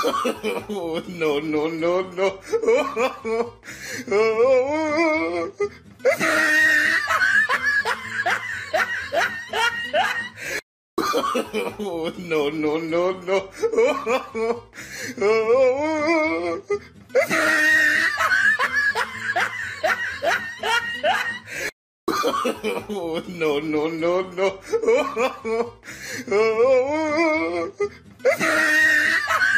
Oh, no, no, no, no. Oh, oh, oh. No, no, no, no. Oh, oh. Oh, no, no, no, no. Oh, oh, oh. Oh,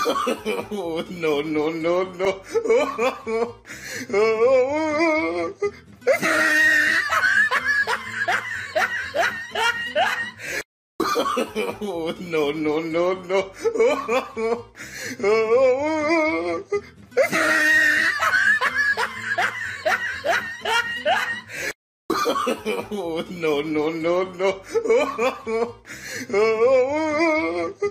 no, no, no, no. Oh, oh, Oh, no, no, no, no. Oh, oh, Oh, no, no, no, no. Oh, oh, Oh,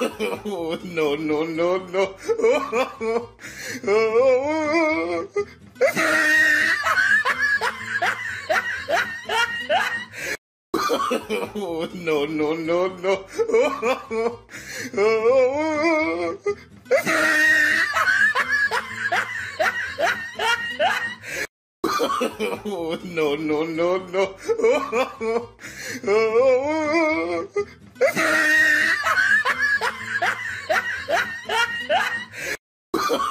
oh, no, no, no, no. Oh, oh, oh. No, no, no, no. Oh, oh. Oh, no, no, no, no. Oh, oh, oh. Oh,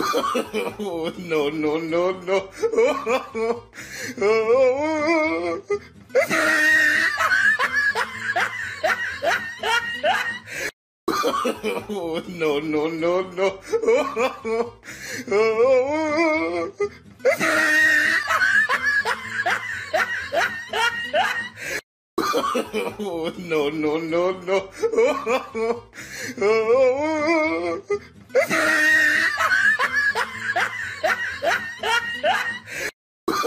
oh, no, no, no, no. Oh, oh, oh. No, no, no, no. Oh, oh. Oh, no, no, no, no. Oh, oh, oh. Oh,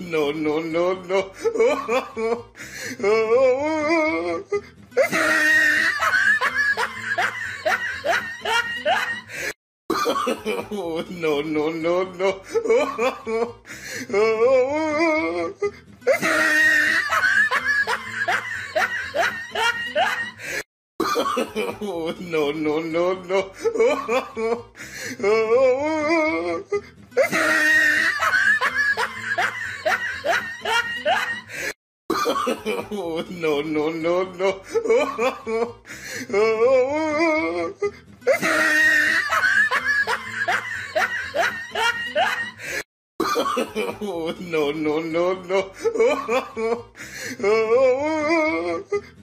no, no, no, no.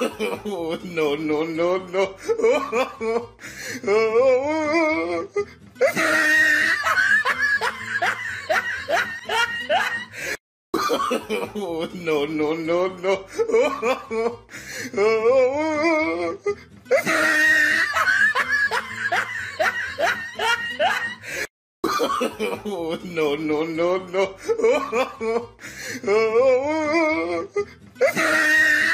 no, no, no, no. Oh, oh, oh. Oh, no, no, no, no. Oh, oh, oh. Oh, no, no, no, no. Oh, oh, oh. Oh,